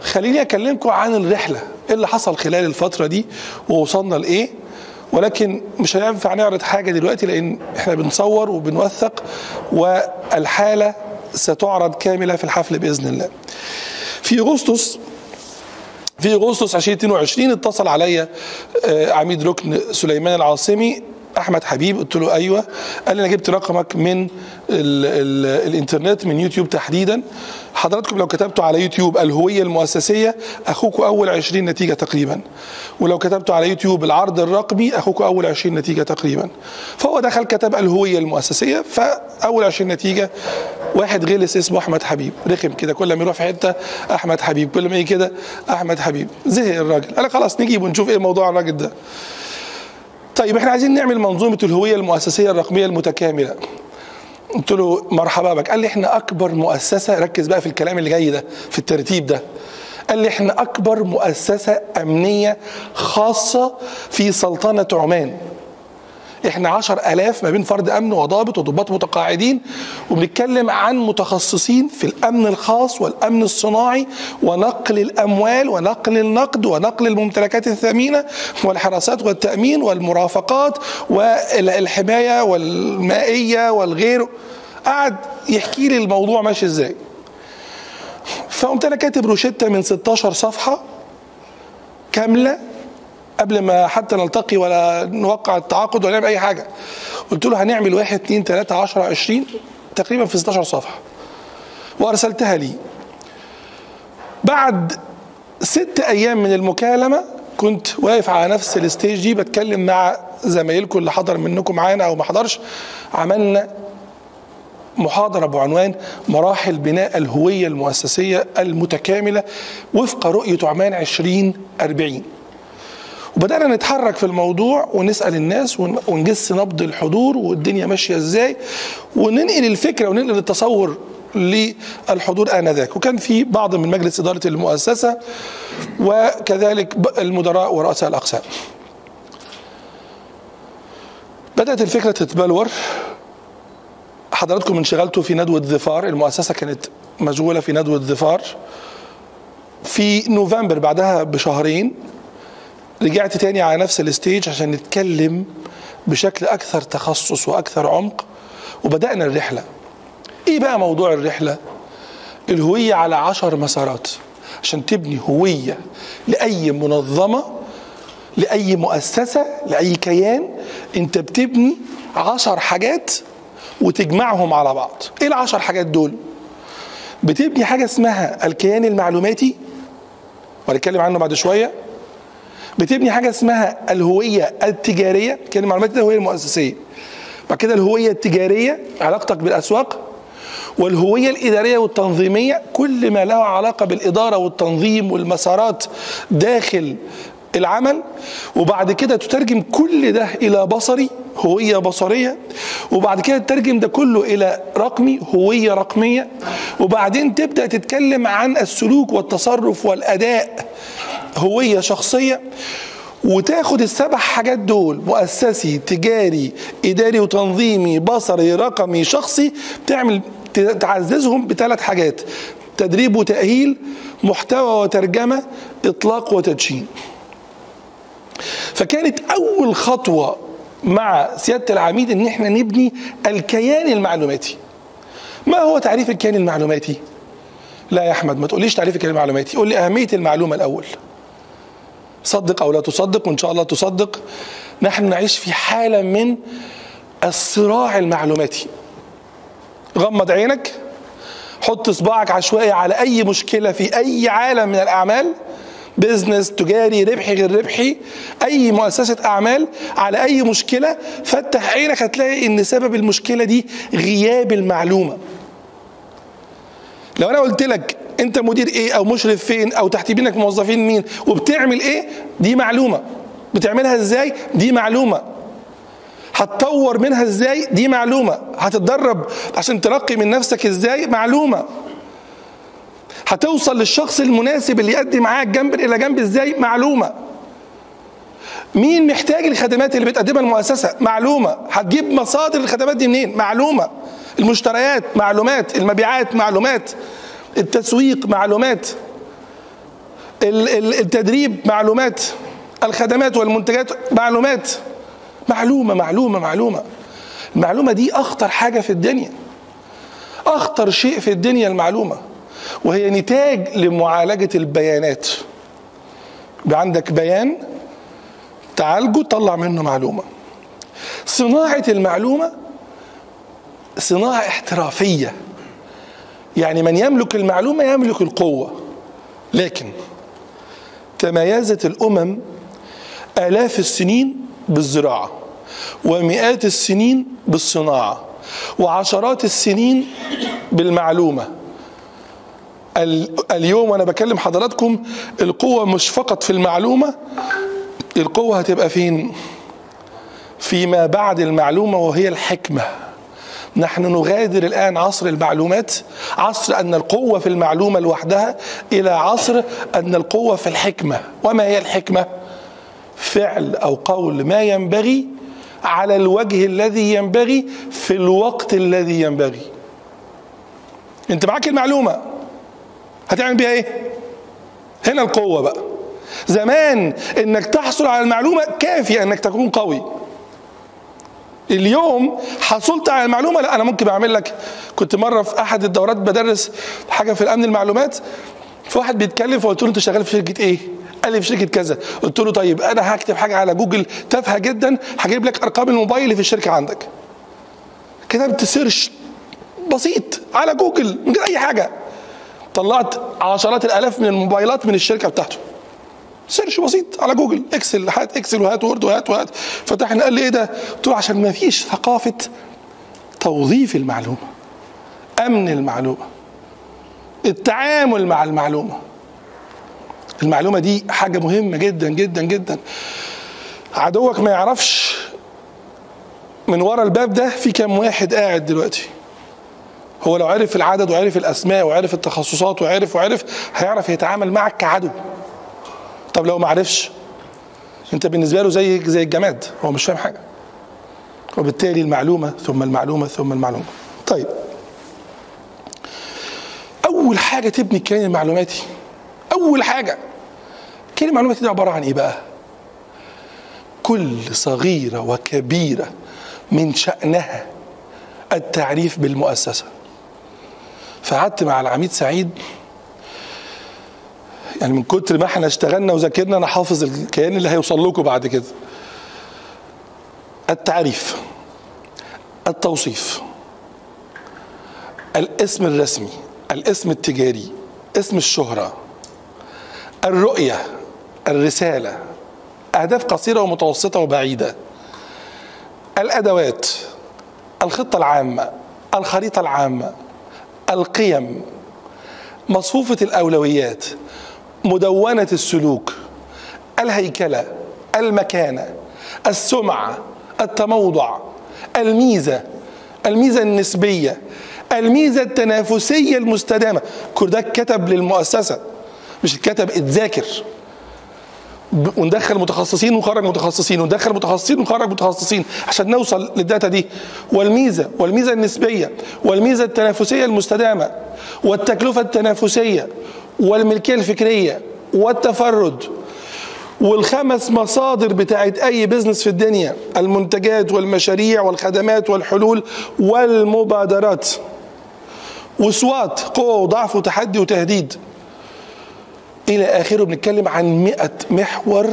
خليني أكلمكم عن الرحلة. إيه اللي حصل خلال الفترة دي؟ ووصلنا لإيه؟ ولكن مش هينفع نعرض حاجة دلوقتي لأن إحنا بنصور وبنوثق والحالة ستعرض كاملة في الحفل بإذن الله. في أغسطس في أغسطس 2022 اتصل عليا آه، عميد ركن سليمان العاصمي أحمد حبيب. قلت له أيوه. قال لي أنا جبت رقمك من ال ال الإنترنت من يوتيوب تحديدا. حضراتكم لو كتبتوا على يوتيوب الهوية المؤسسية اخوكم أول 20 نتيجة تقريبا. ولو كتبتوا على يوتيوب العرض الرقمي اخوكم أول 20 نتيجة تقريبا. فهو دخل كتب الهوية المؤسسية فأول 20 نتيجة واحد غلس اسمه أحمد حبيب. رخم كده كل ما يروح في حتة أحمد حبيب كل ما يجي كده أحمد حبيب. زهق الراجل. قال خلاص نجيب ونشوف إيه موضوع الراجل ده. طيب إحنا عايزين نعمل منظومة الهوية المؤسسية الرقمية المتكاملة. قلت له مرحبا بك. قال لي إحنا أكبر مؤسسة ركز بقى في الكلام اللي جاي ده في الترتيب ده. قال لي إحنا أكبر مؤسسة أمنية خاصة في سلطنة عمان. إحنا عشر آلاف ما بين فرد أمن وضابط وضباط متقاعدين وبنتكلم عن متخصصين في الأمن الخاص والأمن الصناعي ونقل الأموال ونقل النقد ونقل الممتلكات الثمينة والحراسات والتأمين والمرافقات والحماية والمائية والغير. قعد يحكي لي الموضوع ماشي إزاي. فقمت أنا كاتب روشتة من 16 صفحة كاملة قبل ما حتى نلتقي ولا نوقع التعاقد ولا نعمل أي حاجة. قلت له هنعمل واحد اتنين تلاتة 10 20 تقريبا في 16 صفحة. وأرسلتها لي. بعد ست أيام من المكالمة كنت واقف على نفس الستيج دي بتكلم مع زمايلكم اللي حضر منكم معانا أو ما حضرش. عملنا محاضرة بعنوان مراحل بناء الهوية المؤسسية المتكاملة وفق رؤية عمان 2040 وبدأنا نتحرك في الموضوع ونسأل الناس ون- ونجس نبض الحضور والدنيا ماشية إزاي وننقل الفكرة وننقل التصور للحضور آنذاك. وكان في بعض من مجلس إدارة المؤسسة وكذلك المدراء ورؤساء الأقسام. بدأت الفكرة تتبلور. حضراتكم انشغلتوا في ندوة ظفار. المؤسسة كانت مشغولة في ندوة ظفار. في نوفمبر بعدها بشهرين رجعت تاني على نفس الستيج عشان نتكلم بشكل أكثر تخصص وأكثر عمق وبدأنا الرحلة. إيه بقى موضوع الرحلة؟ الهوية على عشر مسارات عشان تبني هوية لأي منظمة لأي مؤسسة لأي كيان. أنت بتبني عشر حاجات وتجمعهم على بعض. إيه العشر حاجات دول؟ بتبني حاجة اسمها الكيان المعلوماتي. وهنتكلم عنه بعد شوية. بتبني حاجة اسمها الهوية التجارية الكيان المعلوماتي ده الهويه المؤسسية. بعد كده الهوية التجارية علاقتك بالأسواق والهوية الإدارية والتنظيمية كل ما له علاقة بالإدارة والتنظيم والمسارات داخل العمل. وبعد كده تترجم كل ده إلى بصري هوية بصرية. وبعد كده تترجم ده كله إلى رقمي هوية رقمية. وبعدين تبدأ تتكلم عن السلوك والتصرف والأداء هوية شخصية وتاخد السبع حاجات دول مؤسسي تجاري إداري وتنظيمي بصري رقمي شخصي تعمل تعززهم بثلاث حاجات تدريب وتأهيل محتوى وترجمة إطلاق وتدشين. فكانت أول خطوة مع سيادة العميد إن إحنا نبني الكيان المعلوماتي. ما هو تعريف الكيان المعلوماتي؟ لا يا أحمد ما تقوليش تعريف الكيان المعلوماتي قول لي أهمية المعلومة الأول. صدق أو لا تصدق وإن شاء الله تصدق. نحن نعيش في حالة من الصراع المعلوماتي. غمض عينك حط صباعك عشوائي على أي مشكلة في أي عالم من الأعمال. بزنس تجاري ربحي غير ربحي. أي مؤسسة أعمال على أي مشكلة فتح عينك هتلاقي إن سبب المشكلة دي غياب المعلومة. لو أنا قلت لك انت مدير إيه أو مشرف فين أو تحت منك موظفين مين وبتعمل إيه؟ دي معلومة. بتعملها إزاي؟ دي معلومة. هتطور منها إزاي؟ دي معلومة. هتتدرب عشان ترقي من نفسك إزاي؟ معلومة. هتوصل للشخص المناسب اللي يقدم معاك جنب إلى جنب إزاي؟ معلومة. مين محتاج الخدمات اللي بتقدمها المؤسسة؟ معلومة. هتجيب مصادر الخدمات دي منين؟ معلومة. المشتريات معلومات. المبيعات معلومات. التسويق معلومات ال- ال- التدريب معلومات الخدمات والمنتجات معلومات. معلومة معلومة معلومة. المعلومة دي أخطر حاجة في الدنيا. أخطر شيء في الدنيا المعلومة وهي نتاج لمعالجة البيانات. يبقى عندك بيان تعالجه طلع منه معلومة. صناعة المعلومة صناعة احترافية. يعني من يملك المعلومة يملك القوة. لكن تميزت الأمم آلاف السنين بالزراعة ومئات السنين بالصناعة وعشرات السنين بالمعلومة. ال- اليوم وأنا بكلم حضراتكم القوة مش فقط في المعلومة القوة هتبقى فين؟ فيما بعد المعلومة وهي الحكمة. نحن نغادر الآن عصر المعلومات عصر أن القوة في المعلومة لوحدها إلى عصر أن القوة في الحكمة. وما هي الحكمة؟ فعل أو قول ما ينبغي على الوجه الذي ينبغي في الوقت الذي ينبغي. أنت معاك المعلومة؟ هتعمل بيها إيه؟ هنا القوة بقى. زمان إنك تحصل على المعلومة كافي إنك تكون قوي. اليوم حصلت على المعلومة. لا أنا ممكن أعمل لك. كنت مرة في أحد الدورات بدرس حاجة في الأمن المعلومات. فواحد بيتكلم فقلت له أنت شغال في شركة إيه؟ قال لي في شركة كذا. قلت له طيب أنا هكتب حاجة على جوجل تافهة جدا هجيب لك أرقام الموبايل اللي في الشركة عندك. كتبت search بسيط على جوجل من غير أي حاجة. طلعت عشرات الألاف من الموبايلات من الشركة بتاعته. search بسيط على جوجل Excel هات Excel وهات Word وهات وهات. فتحنا قال لي إيه ده؟ قلت له عشان ما فيش ثقافة توظيف المعلومة أمن المعلومة التعامل مع المعلومة. المعلومة دي حاجة مهمة جدا جدا جدا. عدوك ما يعرفش من ورا الباب ده في كام واحد قاعد دلوقتي. هو لو عرف العدد وعرف الأسماء وعرف التخصصات وعرف وعرف هيعرف يتعامل معك كعدو. طب لو ما عرفش انت بالنسبة له زي زي الجماد هو مش فاهم حاجة. وبالتالي المعلومة ثم المعلومة ثم المعلومة. طيب. أول حاجة تبني الكيان المعلوماتي. أول حاجة. الكيان المعلوماتي ده عبارة عن إيه بقى؟ كل صغيرة وكبيرة من شأنها التعريف بالمؤسسة. فقعدت مع العميد سعيد يعني من كتر ما إحنا اشتغلنا وذاكرنا أنا حافظ الكيان اللي هيوصل لكم بعد كده. التعريف التوصيف الاسم الرسمي الاسم التجاري اسم الشهرة الرؤية الرسالة أهداف قصيرة ومتوسطة وبعيدة الأدوات الخطة العامة الخريطة العامة القيم مصفوفة الأولويات مدونة السلوك الهيكلة المكانة السمعة التموضع الميزة الميزة النسبية الميزة التنافسية المستدامة. كل ده كتب للمؤسسة مش الكتب اتذاكر. وندخل متخصصين ونخرج متخصصين وندخل متخصصين ونخرج متخصصين عشان نوصل لل data دي. والميزة والميزة النسبية والميزة التنافسية المستدامة والتكلفة التنافسية والملكية الفكرية والتفرد والخمس مصادر بتاعت أي business في الدنيا المنتجات والمشاريع والخدمات والحلول والمبادرات. وسوات قوة وضعف وتحدي وتهديد. إلى آخره بنتكلم عن 100 محور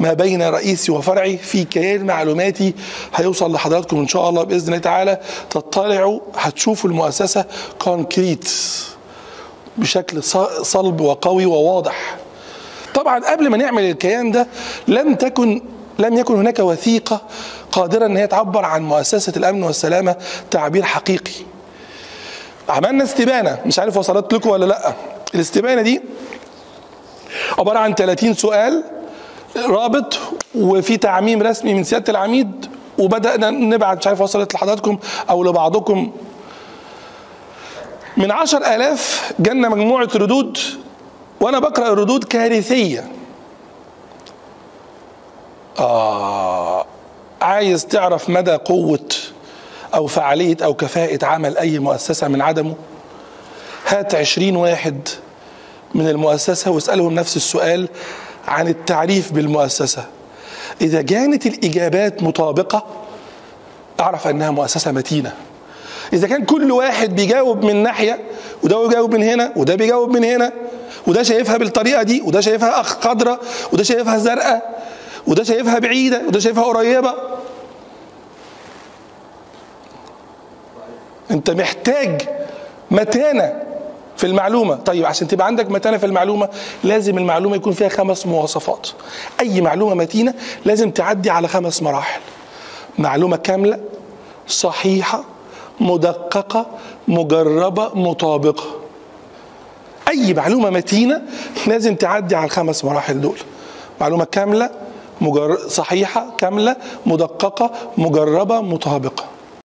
ما بين رئيسي وفرعي في كيان معلوماتي هيوصل لحضراتكم إن شاء الله بإذن الله تعالى. تطلعوا هتشوفوا المؤسسة كونكريت بشكل صلب وقوي وواضح. طبعا قبل ما نعمل الكيان ده لم تكن لم يكن هناك وثيقة قادرة إن هي تعبر عن مؤسسة الأمن والسلامة تعبير حقيقي. عملنا استبانة. مش عارف وصلت لكم ولا لأ. الاستبانة دي عبارة عن 30 سؤال رابط وفي تعميم رسمي من سيادة العميد وبدأنا نبعت مش عارف وصلت لحضراتكم أو لبعضكم من عشر آلاف جالنا مجموعة ردود وأنا بقرأ الردود كارثية. آه عايز تعرف مدى قوة أو فعالية أو كفاءة عمل أي مؤسسة من عدمه؟ هات عشرين واحد من المؤسسة واسألهم نفس السؤال عن التعريف بالمؤسسة. إذا كانت الإجابات مطابقة أعرف أنها مؤسسة متينة. إذا كان كل واحد بيجاوب من ناحية وده بيجاوب من هنا وده بيجاوب من هنا وده شايفها بالطريقة دي وده شايفها أخ خضرة وده شايفها زرقاء وده شايفها بعيدة وده شايفها قريبة. أنت محتاج متانة في المعلومة. طيب عشان تبقى عندك متانة في المعلومة لازم المعلومة يكون فيها خمس مواصفات. أي معلومة متينة لازم تعدي على خمس مراحل. معلومة كاملة صحيحة مدققة مجربة مطابقة. أي معلومة متينة لازم تعدي على الخمس مراحل دول. معلومة كاملة مجر... صحيحة كاملة مدققة مجربة مطابقة.